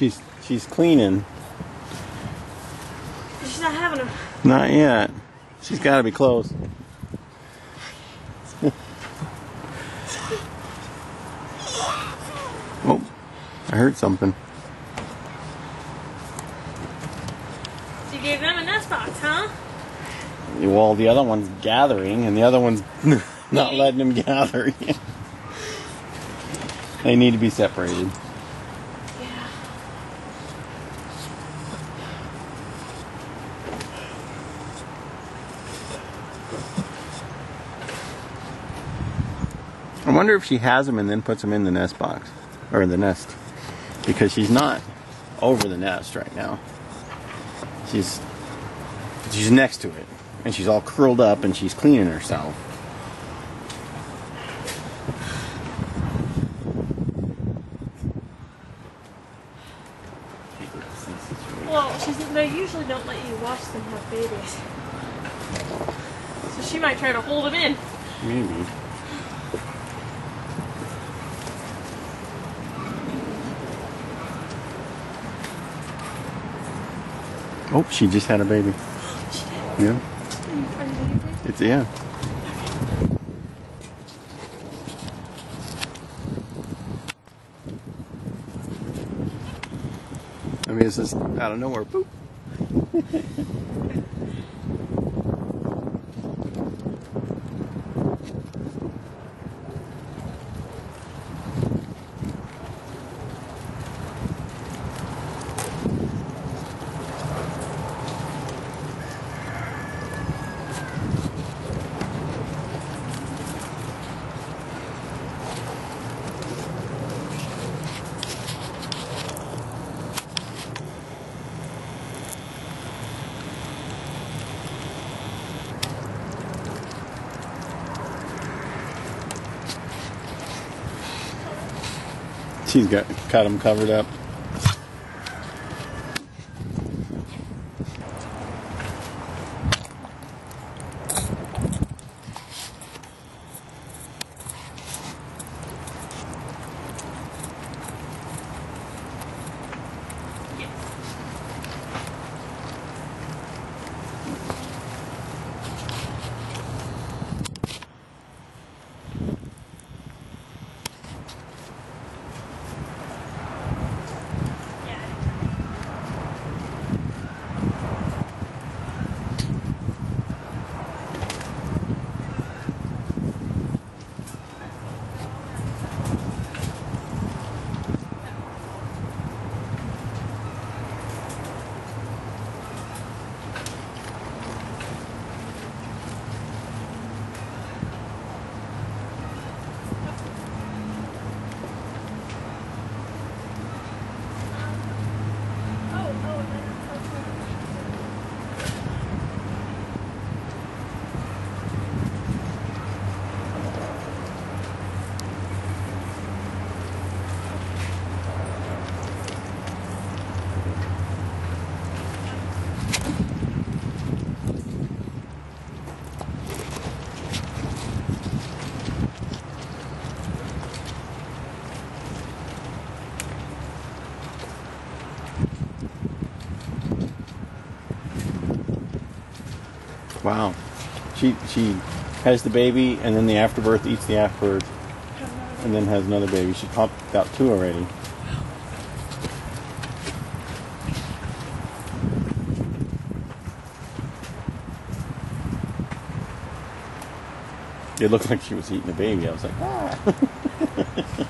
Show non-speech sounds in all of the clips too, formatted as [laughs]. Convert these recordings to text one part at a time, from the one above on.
She's she's cleaning. She's not having them. Not yet. She's got to be close. [laughs] oh, I heard something. So you gave them a nest box, huh? Well, the other one's gathering, and the other one's [laughs] not letting them gather. [laughs] they need to be separated. Wonder if she has them and then puts them in the nest box or in the nest because she's not over the nest right now. She's she's next to it and she's all curled up and she's cleaning herself. Well, she's, they usually don't let you watch them have babies. So she might try to hold them in. Maybe. Oh, she just had a baby. Yeah. It's yeah. I mean, it's just out of nowhere. Boop. [laughs] She's got got them covered up. Wow. She she has the baby and then the afterbirth eats the afterbirth and then has another baby. She popped out two already. It looked like she was eating a baby. I was like, ah. [laughs]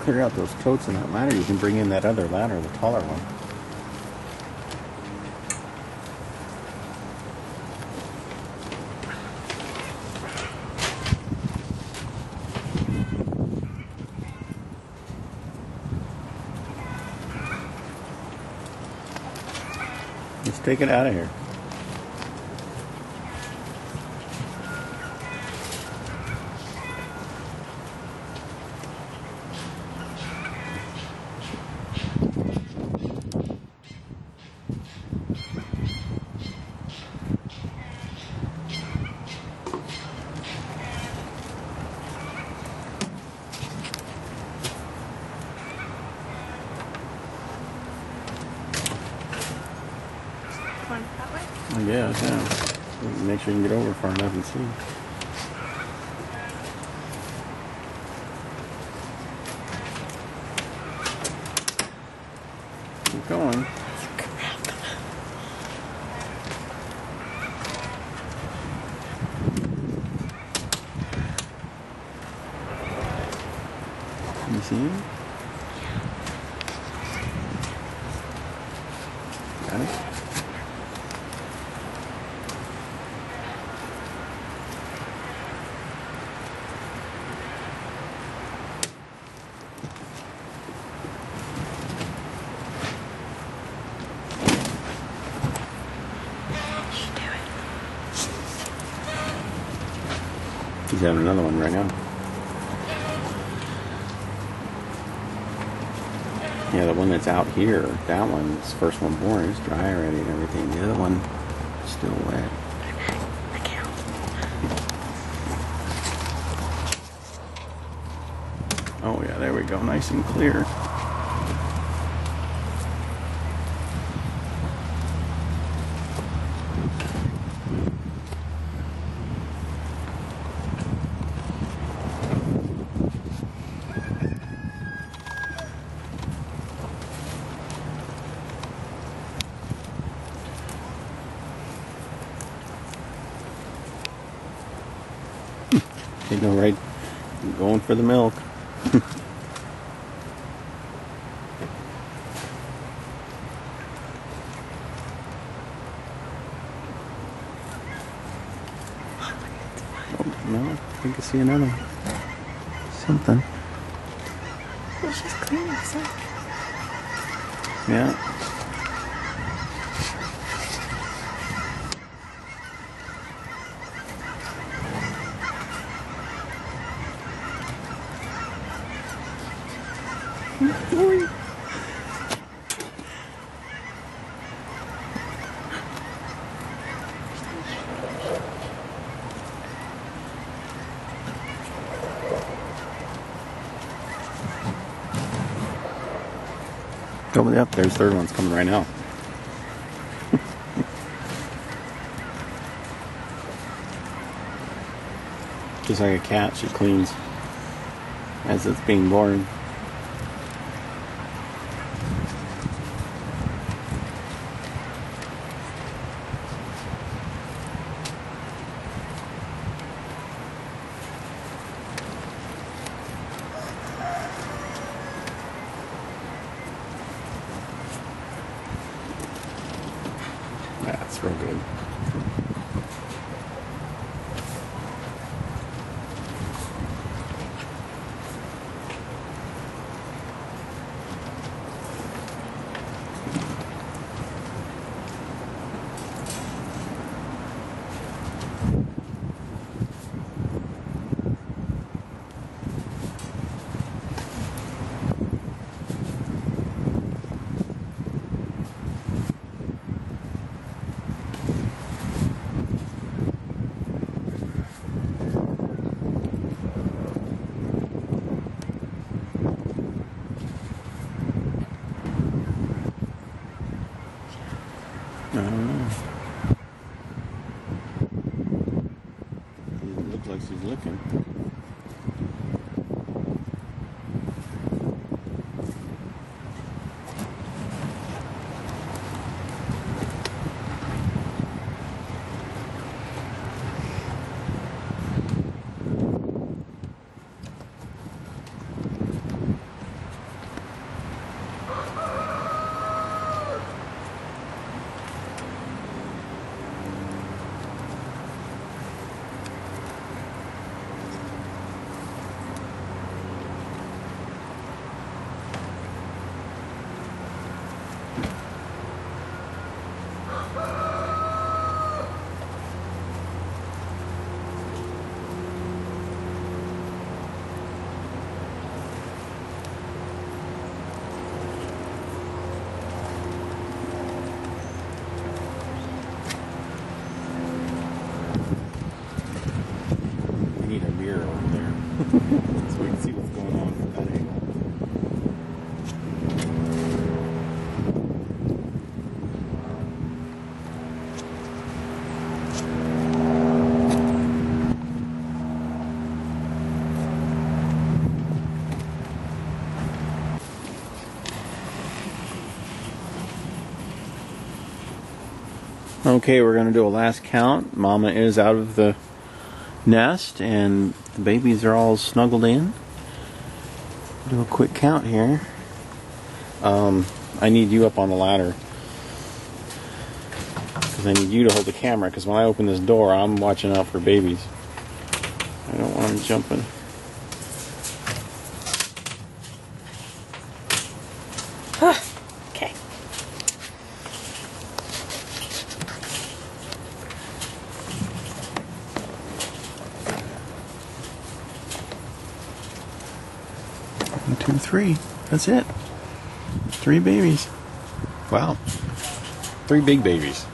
clear out those totes in that ladder, you can bring in that other ladder, the taller one. Let's take it out of here. Guess, yeah. Make sure you can get over far enough and see. Keep going. He's having another one right now. Yeah, the one that's out here, that one's first one born is dry already and everything. The other one still wet. Oh yeah, there we go, nice and clear. They go right, I'm going for the milk. Oh, [laughs] no, I think I see another one. Something. Well, she's cleaning some. Yeah. Over up there's third one's coming right now. Just like a cat, she cleans as it's being born. Okay, we're gonna do a last count. Mama is out of the nest, and the babies are all snuggled in. Do a quick count here. Um, I need you up on the ladder because I need you to hold the camera. Because when I open this door, I'm watching out for babies. I don't want them jumping. Okay. One, two, three. That's it. Three babies. Wow. Three big babies.